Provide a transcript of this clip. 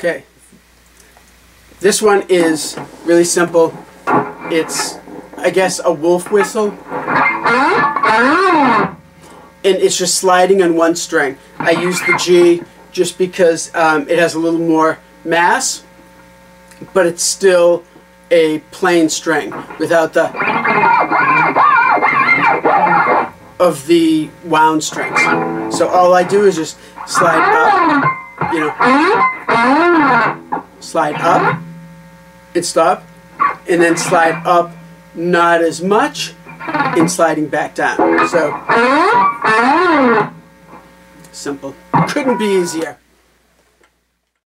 Okay. This one is really simple. It's, I guess, a wolf whistle. And it's just sliding on one string. I use the G just because um, it has a little more mass, but it's still a plain string without the of the wound strings. So all I do is just slide up, you know, slide up and stop, and then slide up not as much and sliding back down. So simple. Couldn't be easier.